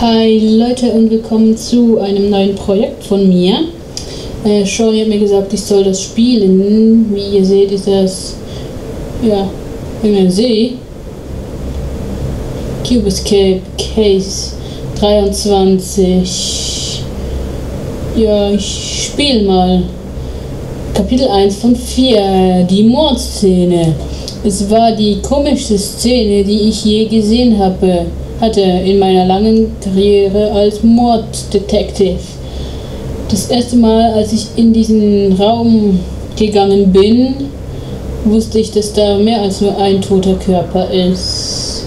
Hi Leute und willkommen zu einem neuen Projekt von mir. Äh, Sean hat mir gesagt, ich soll das spielen. Wie ihr seht, ist das ja in See. Cube Escape Case 23. Ja, ich spiele mal. Kapitel 1 von 4, die Mordszene. Es war die komischste Szene, die ich je gesehen habe hatte in meiner langen Karriere als Morddetektiv. Das erste Mal, als ich in diesen Raum gegangen bin, wusste ich, dass da mehr als nur ein toter Körper ist.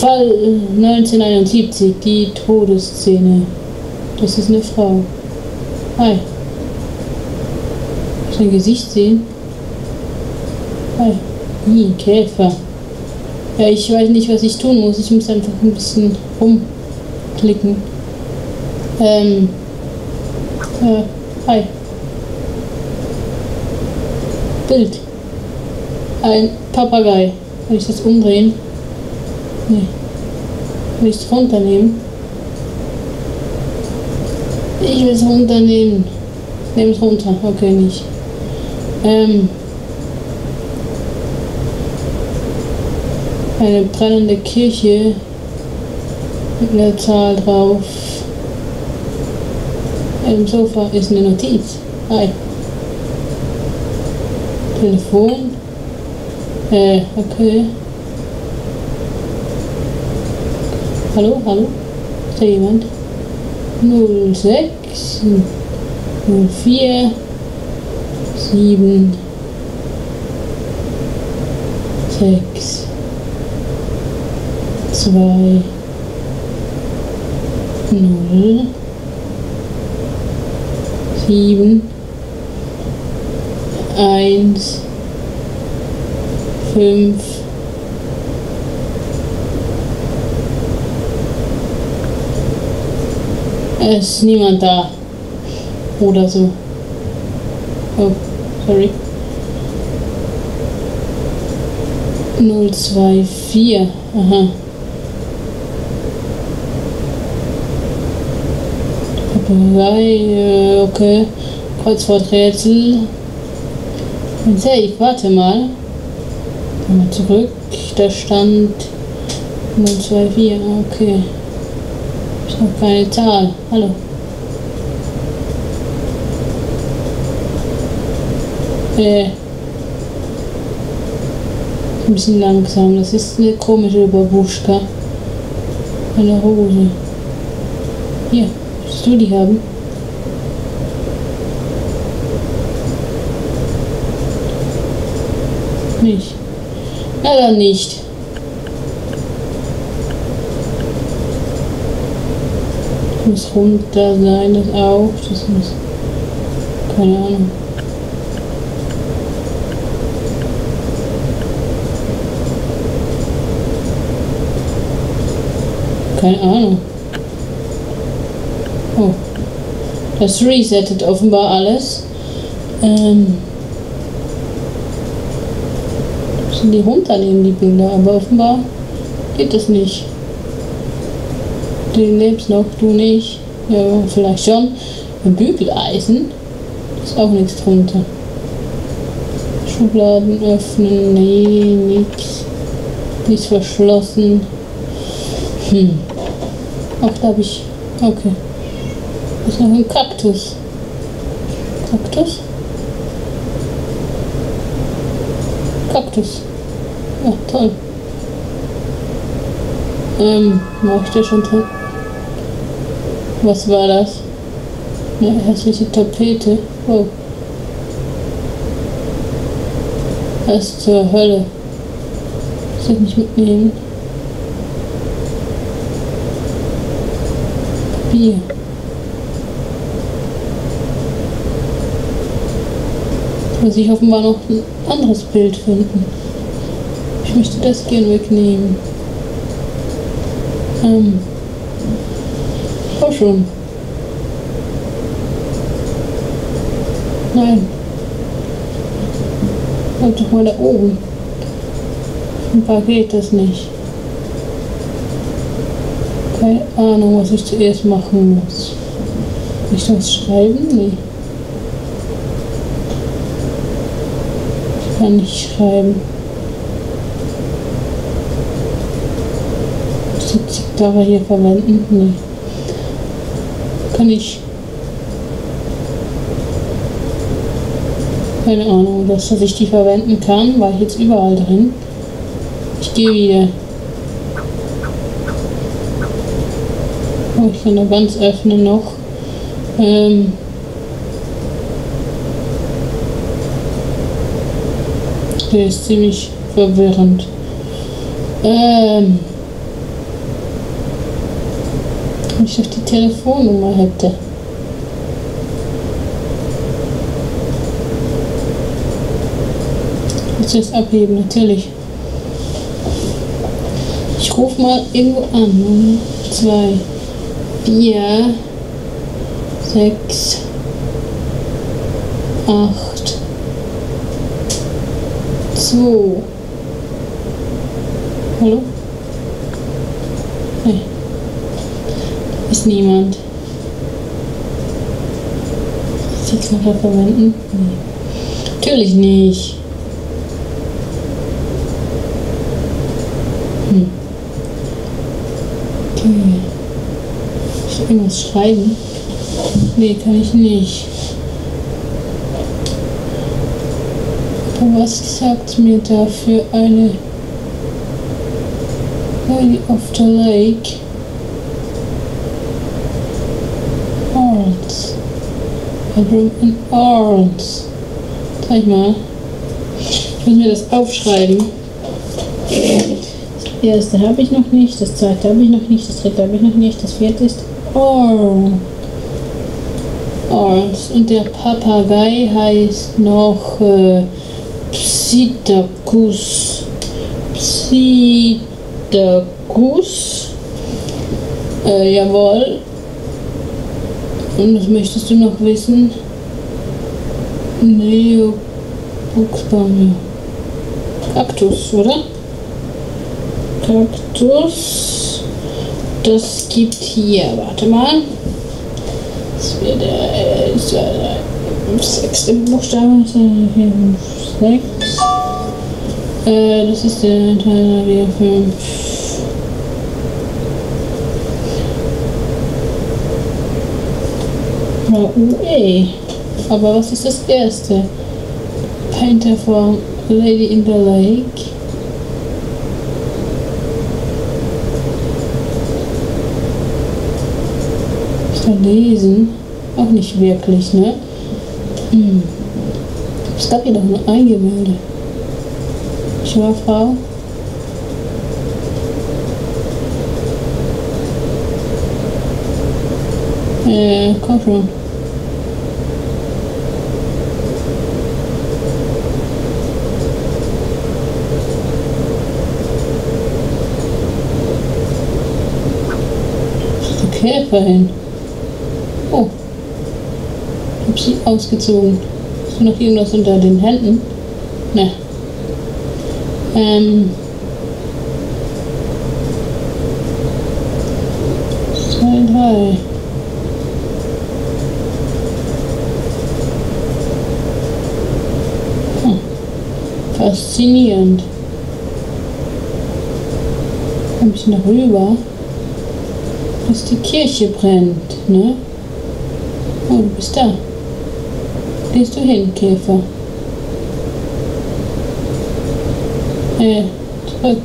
Fall 1971, die Todesszene. Das ist eine Frau. Hi. Dein Gesicht sehen? Hi. Ih, Käfer. Ja, ich weiß nicht, was ich tun muss. Ich muss einfach ein bisschen rumklicken. Ähm. Äh, hi. Bild. Ein Papagei. Kann ich das umdrehen? Nee. Will ich es runternehmen? Ich will es runternehmen. Nehme es runter. Okay, nicht. Ähm. Eine brennende Kirche mit einer Zahl drauf. Im Sofa ist eine Notiz. Hi. Telefon. Äh, okay. Hallo, hallo? Ist da jemand? 06 04 7 6 zwei, null, sieben, eins, fünf, es ist niemand da oder so. Oh, sorry. 024, aha. Papagei, okay. Kreuzworträtsel. Und safe, warte mal. Mal zurück. Da stand 024, okay. Ist noch keine Zahl. Hallo. Äh. Ein bisschen langsam. Das ist eine komische Babuschka. Eine Hose. Hier. Willst du die haben? Nicht. Na dann nicht. muss runter sein, das auch. Das muss. Keine Ahnung. Keine Ahnung. Oh. Das resettet offenbar alles. Ähm. Müssen die runternehmen, die Bilder, aber offenbar geht das nicht. Du lebst noch, du nicht. Ja, vielleicht schon. Ein Bügeleisen. Ist auch nichts drunter. Schubladen öffnen. Nee, nix. Nichts verschlossen. Hm. Auch da habe ich. Okay. Das ist noch ein Kaktus. Kaktus? Kaktus. Ja, toll. Ähm, war ich der schon drin? Was war das? Eine hässliche Tapete. Oh. Was zur Hölle? Soll ich nicht mitnehmen? Papier. Muss ich offenbar noch ein anderes Bild finden. Ich möchte das gerne wegnehmen. Ähm. Oh schon. Nein. Bleib doch mal da oben. Paar geht das nicht. Keine Ahnung, was ich zuerst machen muss. Ich das schreiben? Nee. Ich kann nicht schreiben. Muss ich Zigarre hier verwenden? Nee. Kann ich. Keine Ahnung, dass, dass ich die verwenden kann, war ich jetzt überall drin. Ich gehe wieder. Oh, ich kann nur ganz öffnen noch. Ähm der ist ziemlich verwirrend. Ähm wenn ich doch die Telefonnummer hätte. Jetzt jetzt abheben, natürlich. Ich rufe mal irgendwo an. Zwei vier, sechs, acht, zwei. Hallo? Nee. Ist niemand. Ist die Knopf verwenden? Nee. Natürlich nicht. Hm. Okay irgendwas schreiben? Nee, kann ich nicht. Aber was sagt mir da für eine Lady of the Lake? Arles. Bedroom in Arles. Zeig mal. Ich muss mir das aufschreiben. Das erste habe ich noch nicht, das zweite habe ich noch nicht, das dritte habe ich noch nicht, das vierte ist Oh. Orms. Und der Papagei heißt noch äh, Psittacus. Psittacus. Äh, jawohl. Und was möchtest du noch wissen? Neo Buchsbaum. Kaktus, oder? Kaktus das gibt hier, warte mal. Das wäre der, wäre der sechste Buchstabe, 6. Äh, das ist der Teil der 5. UE. Aber was ist das erste? Painter von Lady in the Lake. verlesen. Auch nicht wirklich, ne? Hm. Es gab hier doch nur ein Gemälde. Frau. Äh, komm schon. Käfer hin. sie ausgezogen. Ist noch irgendwas unter den Händen? Ne. Ähm. Zwei, drei. Hm. Faszinierend. Ein bisschen rüber, dass die Kirche brennt, ne? Oh, du bist da gehst du hin, Käfer? Zurück.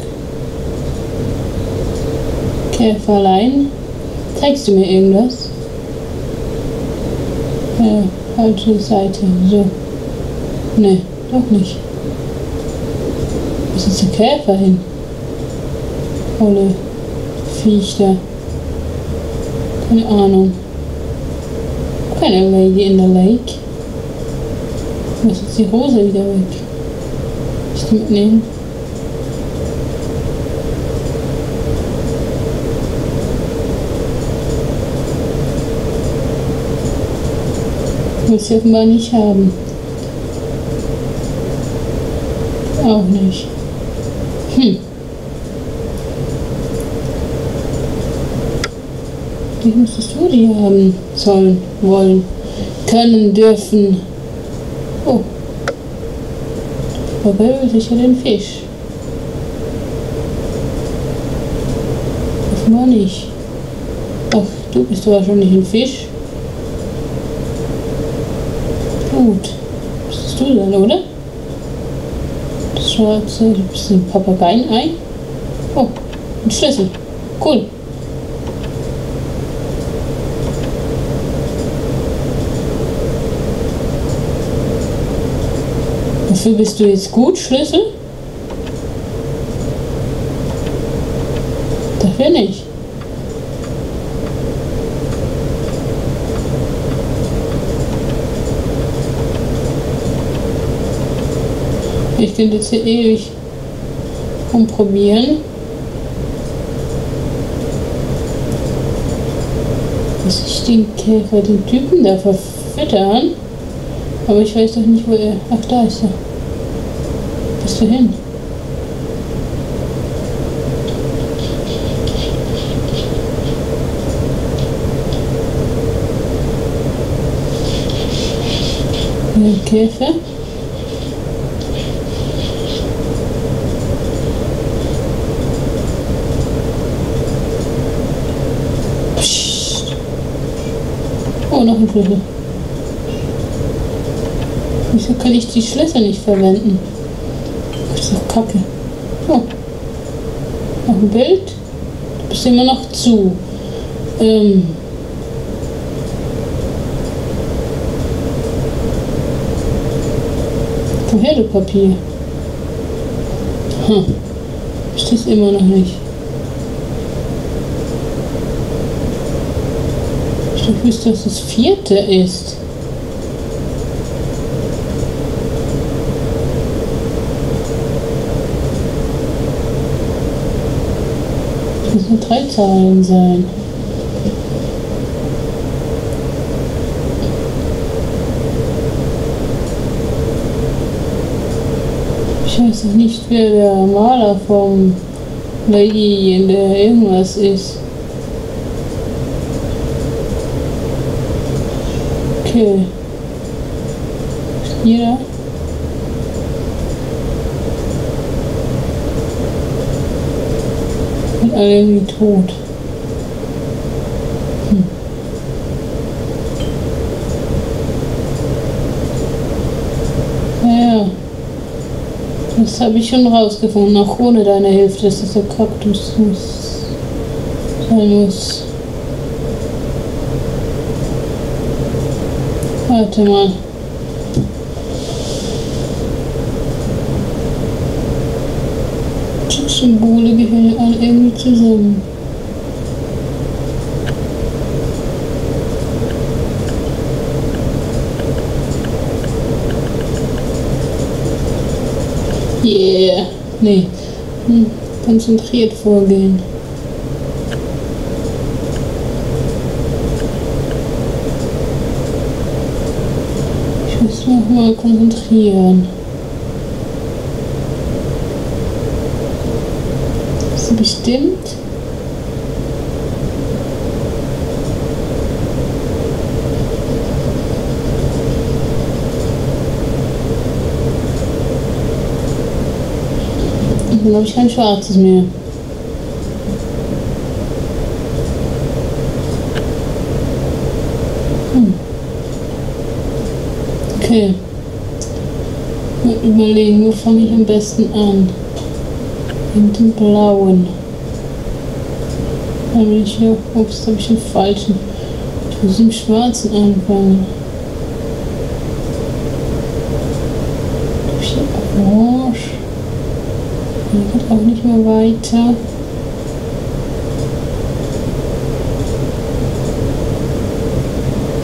Käferlein, zeigst du mir irgendwas? Äh, falsche Seite, so. Ne, doch nicht. Was ist der Käfer hin? Olle Viech da. Keine Ahnung. Keine Lady in the Lake. Jetzt ist die Hose wieder weg. Ich die mitnehmen. Will sie offenbar nicht haben. Auch nicht. Hm. Eigentlich müsstest du die haben sollen, wollen, können, dürfen. Oh. Aber will sicher den Fisch. Offenbar nicht. Ach, du bist wahrscheinlich ein Fisch. Gut. Müsstest du sein, oder? Das schwarze, du bist ein Papageienei. Oh, ein Schlüssel. Cool. Wofür bist du jetzt gut, Schlüssel? Dafür nicht. Ich könnte jetzt hier ewig umprobieren. Dass ich den Käfer, den Typen da verfüttern. Aber ich weiß doch nicht, wo er. Ach, da ist er. Bist du hin? Käfer. Oh, noch ein Schlüssel. Wieso kann ich die Schlüssel nicht verwenden? Das ist doch kacke. Oh. Noch ein Bild. Du bist immer noch zu. Ähm. Woher du Papier? Hm. Ist das immer noch nicht. Ich wüsste, dass das vierte ist. Das müssen drei Zahlen sein. Ich weiß nicht, wer der Maler vom in der irgendwas ist. Okay. Jeder? Sind alle irgendwie tot. Hm. Naja. Das habe ich schon rausgefunden, auch ohne deine Hilfe, dass das der Kaktus sein muss. Warte mal. Die Symbole gehören ja alle irgendwie zusammen. Yeah. Nee. Hm. Konzentriert vorgehen. Mich mal konzentrieren. Sie bestimmt? Dann habe ich kein schwarzes mehr. Hm. Okay. Mal überlegen, wo fange ich am besten an? Mit dem blauen. Da bin ich hier. Ups, habe ich den falschen. Ich muss im schwarzen anfangen. Hab ich hier orange? Hier geht auch nicht mehr weiter.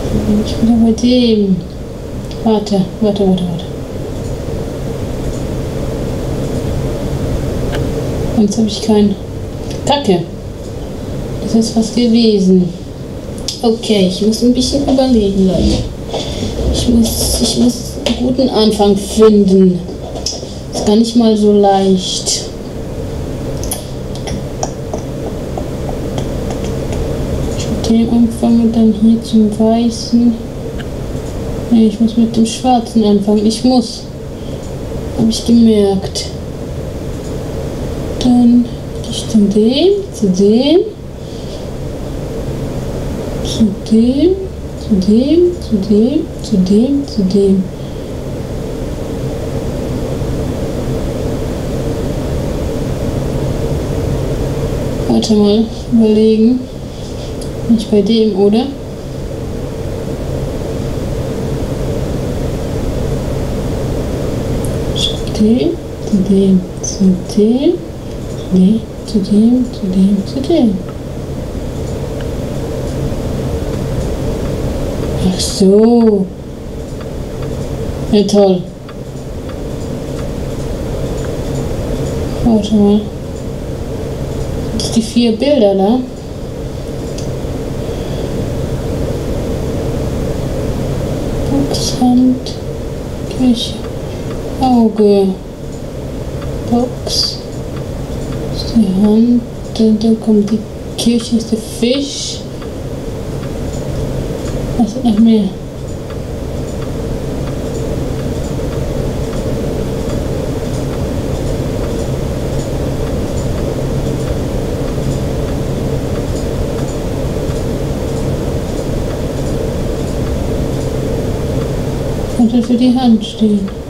Dann bin ich wieder bei dem. Warte, warte, warte, warte. Jetzt habe ich kein. Kacke. Das ist was gewesen. Okay, ich muss ein bisschen überlegen, Leute. Ich muss, ich muss einen guten Anfang finden. Ist gar nicht mal so leicht. Ich würde dem anfangen dann hier zum Weißen. Nee, ich muss mit dem Schwarzen anfangen. Ich muss. Habe ich gemerkt. Dann gehe ich zu dem, zu dem, zu dem, zu dem, zu dem, zu dem, zu dem. Warte mal, überlegen. Nicht bei dem, oder? Zu dem, zu dem, zu dem, zu dem, zu dem, zu dem. Ach so. Ja, toll. Warte mal. Jetzt die vier Bilder da. Boxhand, Kirche, Auge, Box, ist die Hand, dann, dann kommt die Kirche, ist der Fisch. Was ist noch mehr? Könnte für die Hand stehen.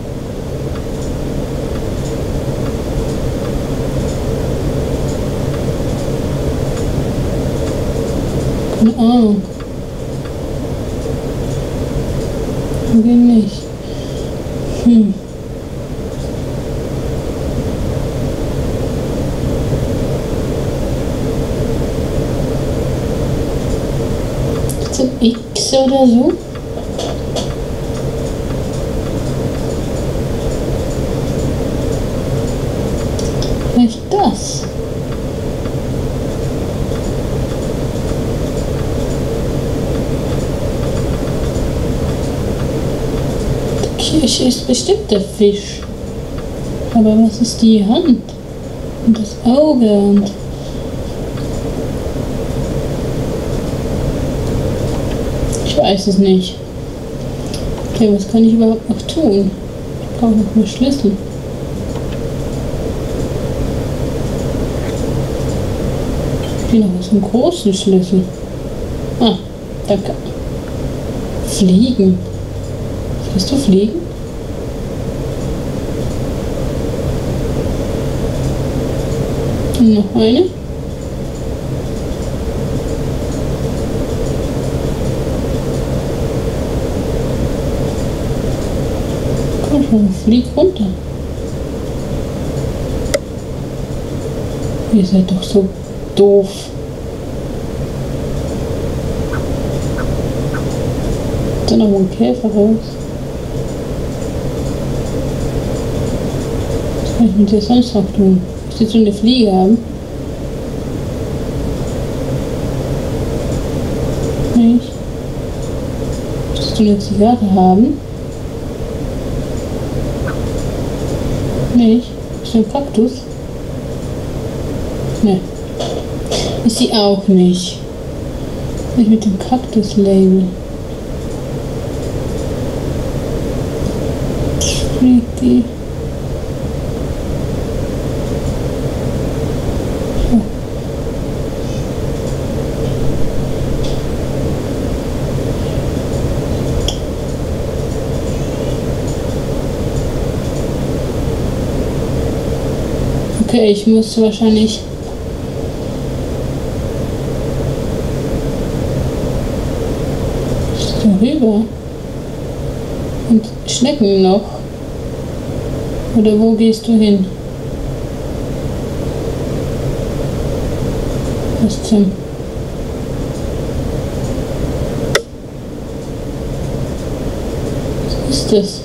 Keine Ahnung. Irgendwie nicht. Hm. Ist das ein Kirche ist bestimmt der Fisch. Aber was ist die Hand? Und das Auge und. Ich weiß es nicht. Okay, was kann ich überhaupt noch tun? Ich brauche noch mehr Schlüssel. Ich will noch so einen großen Schlüssel. Ah, danke. Fliegen. Willst du fliegen? Und noch eine. Komm schon, flieg runter. Ihr seid doch so doof. Dann noch ein Käfer raus. Was kann ich mit dir sonst noch tun? Jetzt so eine Fliege haben. Nicht. Möchtest du eine Zigarre haben? Nicht. Ist ein Kaktus? Ne. Ist sie auch nicht. Nicht mit dem Kaktus-Label. Freaky. Okay, ich muss wahrscheinlich darüber. Und Schnecken noch. Oder wo gehst du hin? Was zum... Was ist das?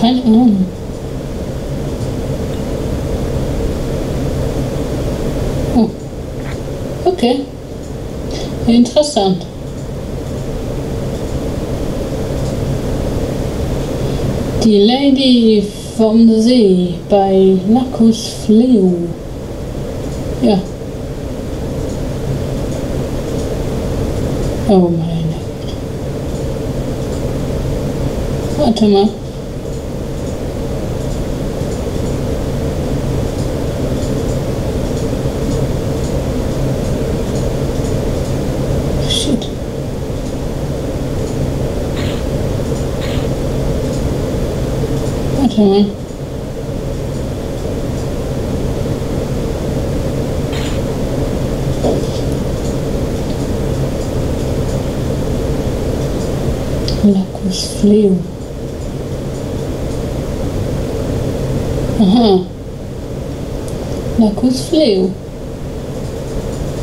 Keine Ahnung. Oh. Okay. Interessant. Die Lady vom See bei Lacus Fleu. Ja. Oh meine. Warte mal. Warte mal. Lacus Fleo. Aha. Lacus Fleo.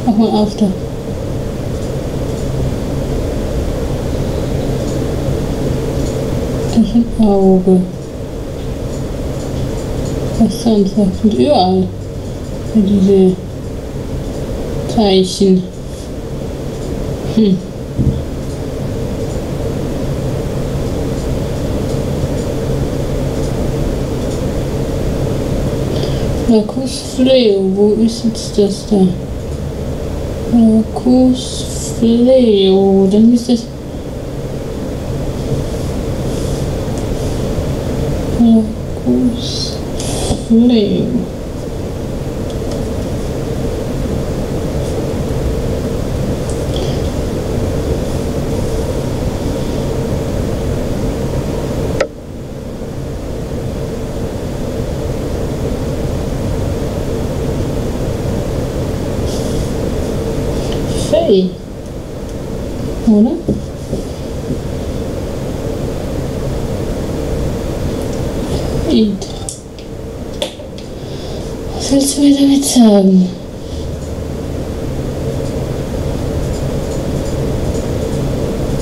Mach mal auf da. Das ist ein Auge. Was sonst noch? Sind überall diese Zeichen. Hm. Lacus Fleo, wo ist jetzt das da? Lacus Fleo, dann ist das. Fleo. Fey. Oder? Fade. Was willst du mir damit sagen?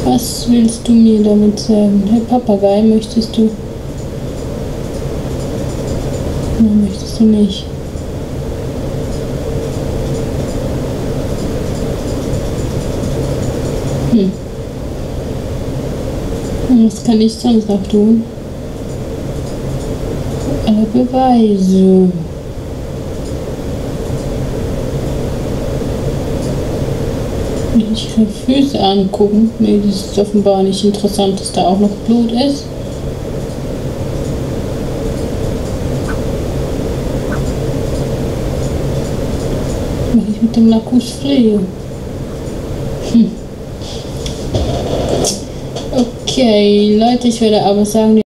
Was willst du damit sagen? Herr Papagei, möchtest du? Nein, möchtest du nicht. Hm. Was kann ich sonst noch tun? Alle Beweise. Ich kann Füße angucken. Nee, das ist offenbar nicht interessant, dass da auch noch Blut ist. Mache ich mit dem Lacus Fleo? Hm. Okay, Leute, ich würde aber sagen,